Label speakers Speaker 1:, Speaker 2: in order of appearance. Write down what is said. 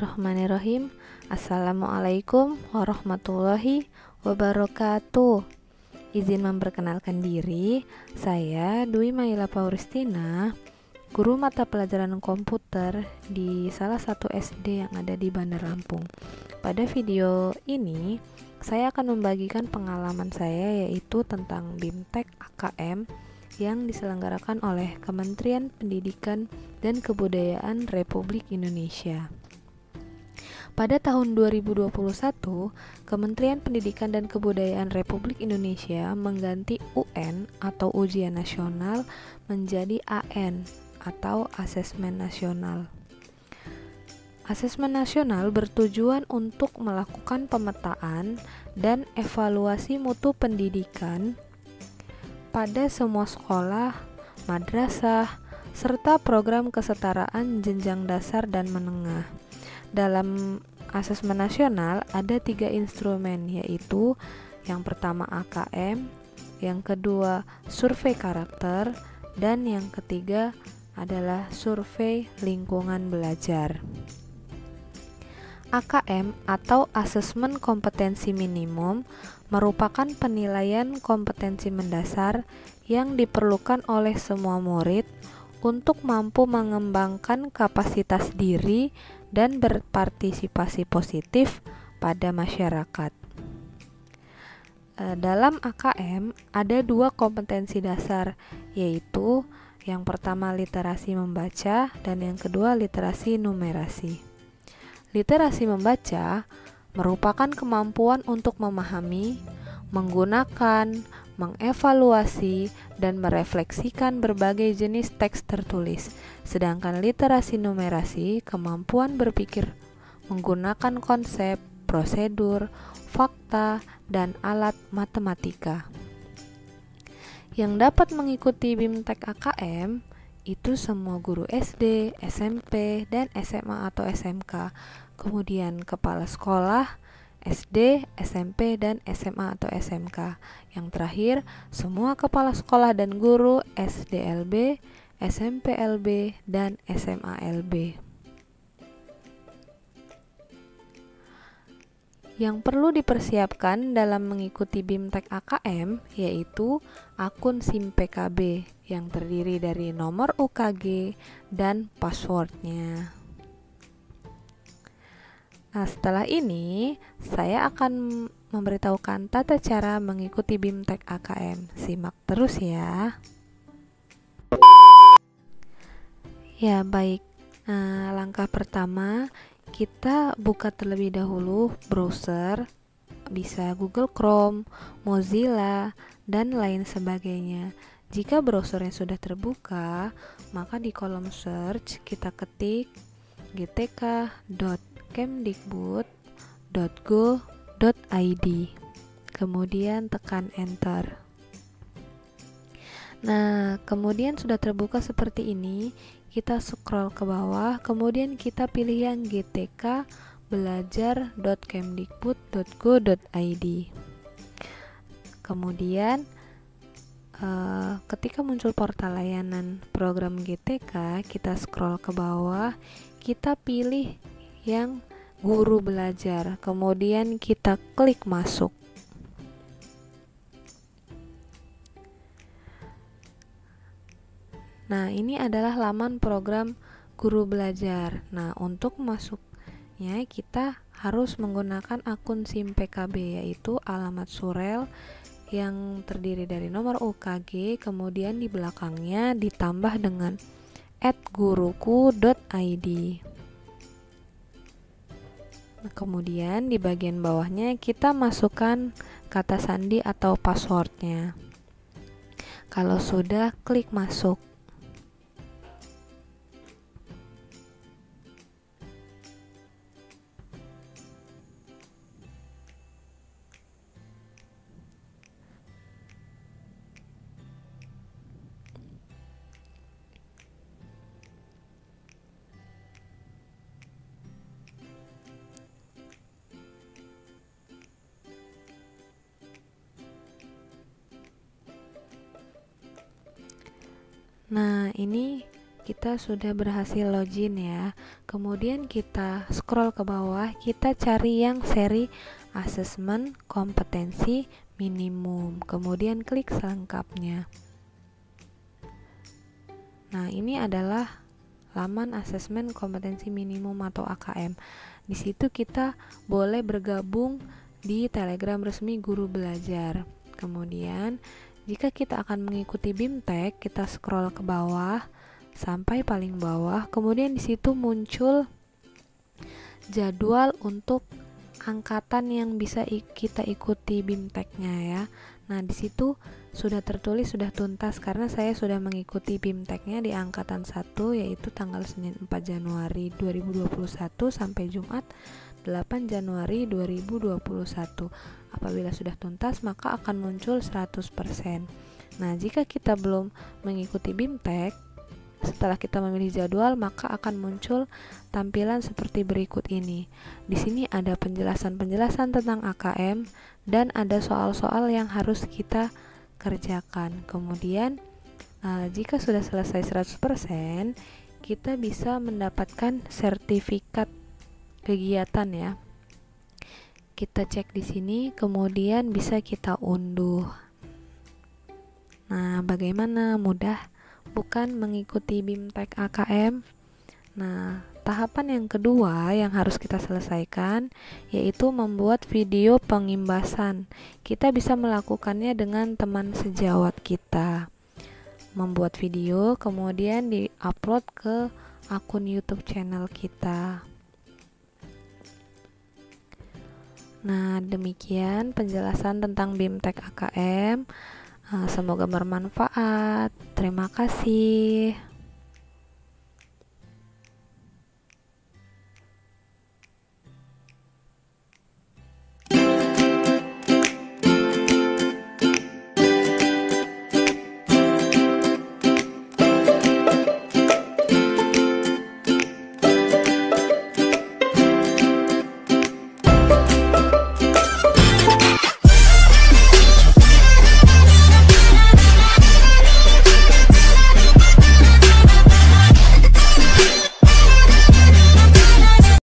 Speaker 1: Bismillahirrahmanirrahim. Assalamualaikum warahmatullahi wabarakatuh. Izin memperkenalkan diri Saya Dwi Maila Pauristina Guru mata pelajaran komputer di salah satu SD yang ada di Bandar Lampung. Pada video ini Saya akan membagikan pengalaman saya yaitu tentang BIMTEK AKM yang diselenggarakan oleh Kementerian Pendidikan dan Kebudayaan Republik Indonesia. Pada tahun 2021, Kementerian Pendidikan dan Kebudayaan Republik Indonesia mengganti UN atau ujian nasional menjadi AN atau asesmen nasional. Asesmen nasional bertujuan untuk melakukan pemetaan dan evaluasi mutu pendidikan pada semua sekolah, madrasah, serta program kesetaraan jenjang dasar dan menengah. Dalam asesmen nasional ada tiga instrumen yaitu yang pertama AKM, yang kedua survei karakter, dan yang ketiga adalah survei lingkungan belajar. AKM atau Asesmen Kompetensi Minimum merupakan penilaian kompetensi mendasar yang diperlukan oleh semua murid untuk mampu mengembangkan kapasitas diri dan berpartisipasi positif pada masyarakat. E, dalam AKM ada dua kompetensi dasar, yaitu yang pertama literasi membaca dan yang kedua literasi numerasi. Literasi membaca merupakan kemampuan untuk memahami, menggunakan, mengevaluasi, dan merefleksikan berbagai jenis teks tertulis. Sedangkan literasi numerasi kemampuan berpikir menggunakan konsep, prosedur, fakta, dan alat matematika. Yang dapat mengikuti BIMTEK AKM itu semua guru SD, SMP, dan SMA atau SMK. Kemudian kepala sekolah, SD, SMP, dan SMA atau SMK. Yang terakhir, semua kepala sekolah dan guru SDLB, SMPLB, dan SMALB. Yang perlu dipersiapkan dalam mengikuti BIMTEK AKM yaitu akun SIM PKB yang terdiri dari nomor UKG dan passwordnya. Nah, setelah ini saya akan memberitahukan tata cara mengikuti BIMTEK AKM. Simak terus ya. Ya, baik. Nah, langkah pertama kita buka terlebih dahulu browser bisa Google Chrome, Mozilla, dan lain sebagainya. Jika browsernya sudah terbuka, maka di kolom search kita ketik gtk.kemdikbud.go.id. Kemudian tekan enter. Nah, kemudian sudah terbuka seperti ini kita scroll ke bawah kemudian kita pilih yang GTK belajar.kemdikbud.go.id kemudian uh, ketika muncul portal layanan program GTK kita scroll ke bawah kita pilih yang guru belajar kemudian kita klik masuk Nah, ini adalah laman program guru belajar. Nah, untuk masuknya kita harus menggunakan akun SIM PKB yaitu alamat surel yang terdiri dari nomor UKG, kemudian di belakangnya ditambah dengan @guruku.id. Kemudian di bagian bawahnya kita masukkan kata sandi atau passwordnya. Kalau sudah, klik masuk. Nah, ini kita sudah berhasil login ya. kemudian kita scroll ke bawah kita cari yang seri asesmen kompetensi minimum. Kemudian klik selengkapnya. Nah ini adalah laman asesmen kompetensi minimum atau AKM di situ kita boleh bergabung di telegram resmi guru belajar. Kemudian jika kita akan mengikuti BIMTEK kita scroll ke bawah sampai paling bawah. Kemudian di situ muncul jadwal untuk angkatan yang bisa kita ikuti BIMTEK-nya ya. Nah, di situ sudah tertulis sudah tuntas karena saya sudah mengikuti BIMTEK-nya di angkatan 1 yaitu tanggal Senin 4 Januari 2021 sampai Jumat 8 Januari 2021. Apabila sudah tuntas maka akan muncul 100%. Nah, jika kita belum mengikuti BIMTEK setelah kita memilih jadwal, maka akan muncul tampilan seperti berikut ini. Di sini ada penjelasan-penjelasan tentang AKM dan ada soal-soal yang harus kita kerjakan. Kemudian, uh, jika sudah selesai 100%, kita bisa mendapatkan sertifikat kegiatan ya. Kita cek di sini, kemudian bisa kita unduh. Nah, bagaimana mudah? bukan mengikuti BIMTEK AKM. Nah, tahapan yang kedua yang harus kita selesaikan yaitu membuat video pengimbasan. Kita bisa melakukannya dengan teman sejawat kita. Membuat video kemudian di-upload ke akun YouTube channel kita. Nah, demikian penjelasan tentang BIMTEK AKM. Eh, semoga bermanfaat. Terima kasih.